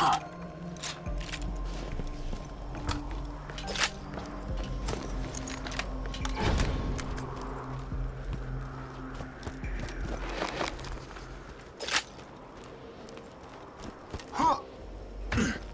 Huh.